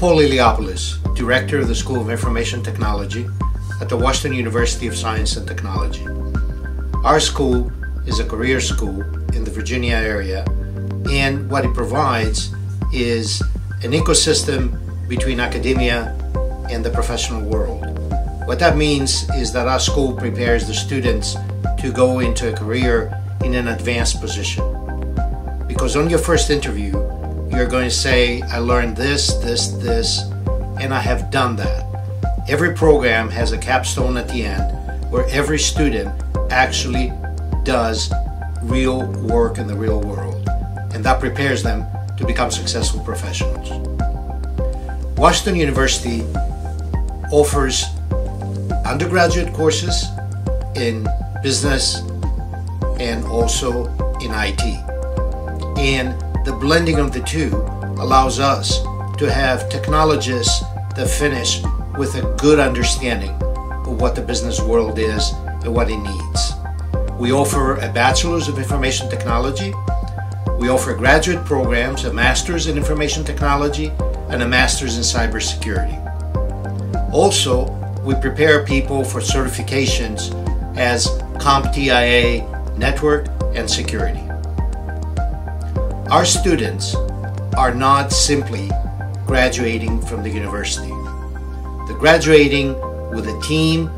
Paul Eliopoulos, Director of the School of Information Technology at the Washington University of Science and Technology. Our school is a career school in the Virginia area, and what it provides is an ecosystem between academia and the professional world. What that means is that our school prepares the students to go into a career in an advanced position. Because on your first interview, you're going to say, I learned this, this, this, and I have done that. Every program has a capstone at the end where every student actually does real work in the real world, and that prepares them to become successful professionals. Washington University offers undergraduate courses in business and also in IT. And the blending of the two allows us to have technologists that finish with a good understanding of what the business world is and what it needs. We offer a Bachelor's of Information Technology. We offer graduate programs, a Master's in Information Technology, and a Master's in Cybersecurity. Also, we prepare people for certifications as CompTIA, Network, and Security. Our students are not simply graduating from the university. They're graduating with a team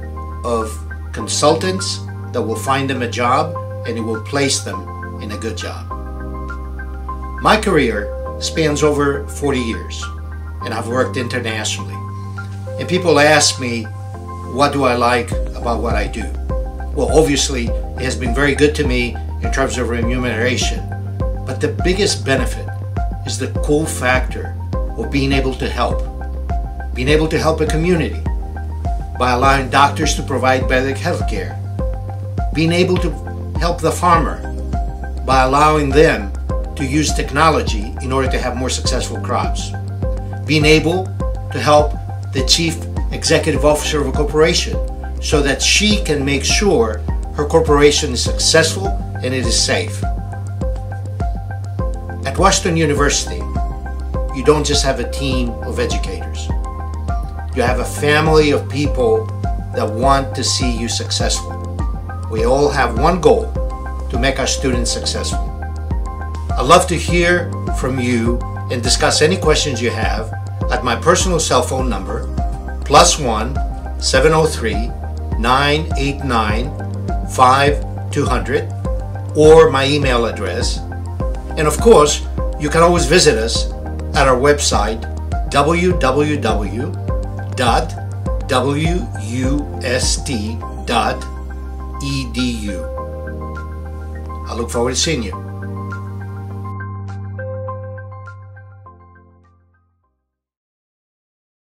of consultants that will find them a job and it will place them in a good job. My career spans over 40 years and I've worked internationally. And people ask me, what do I like about what I do? Well, obviously, it has been very good to me in terms of remuneration but the biggest benefit is the cool factor of being able to help. Being able to help a community by allowing doctors to provide better health care. Being able to help the farmer by allowing them to use technology in order to have more successful crops. Being able to help the chief executive officer of a corporation so that she can make sure her corporation is successful and it is safe. At Washington University, you don't just have a team of educators. You have a family of people that want to see you successful. We all have one goal to make our students successful. I'd love to hear from you and discuss any questions you have at my personal cell phone number plus one 703 989 5200 or my email address and of course, you can always visit us at our website www.wust.edu. I look forward to seeing you.